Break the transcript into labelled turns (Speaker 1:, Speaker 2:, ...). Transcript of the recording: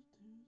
Speaker 1: substitute